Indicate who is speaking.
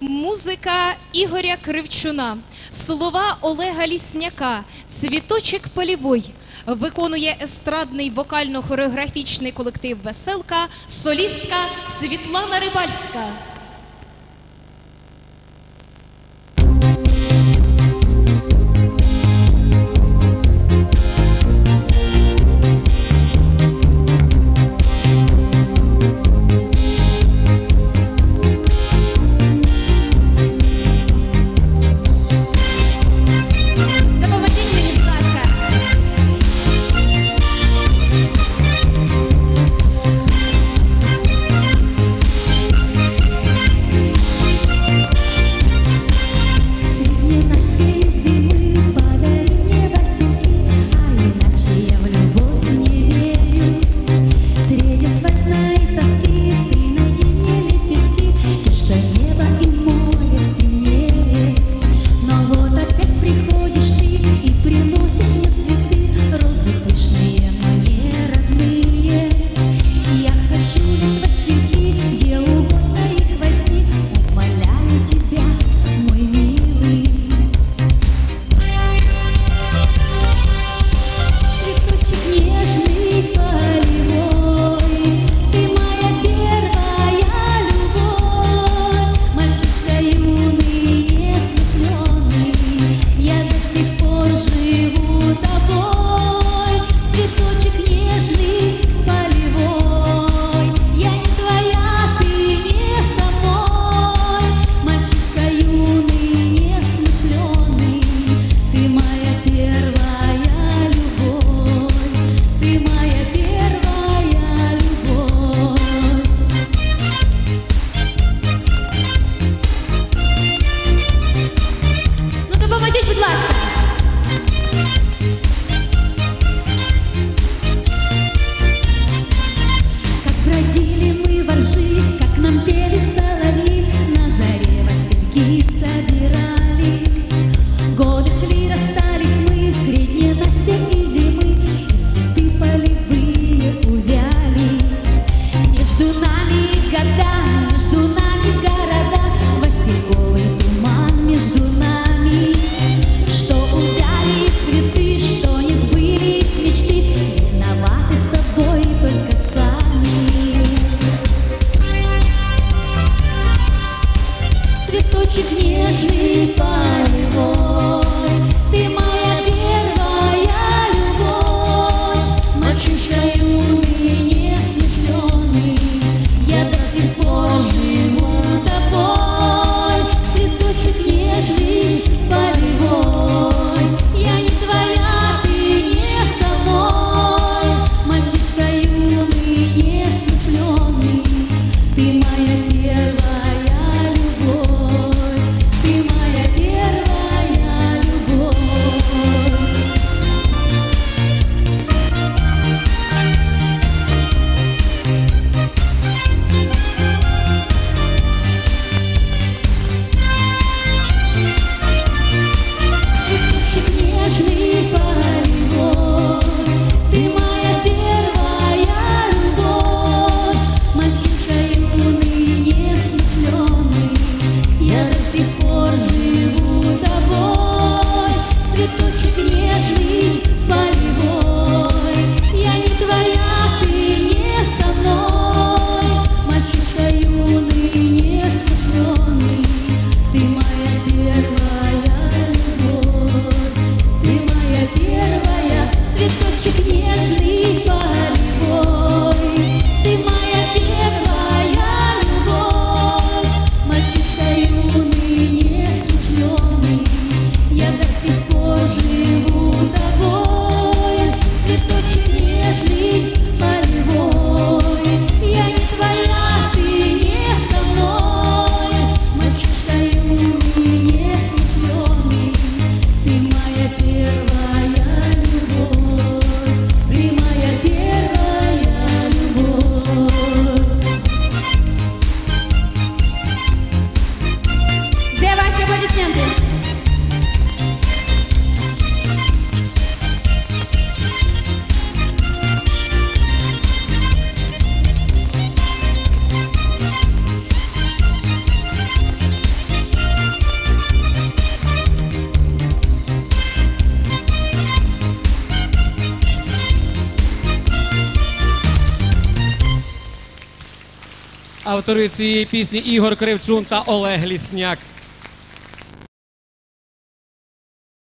Speaker 1: Музика Ігоря Кривчуна, слова Олега Лісняка, цвіточок Полівой виконує естрадний вокально-хореографічний колектив Веселка, солістка Світлана Рибальська.
Speaker 2: Автори цієї пісні Ігор Кривчун та Олег Лісняк.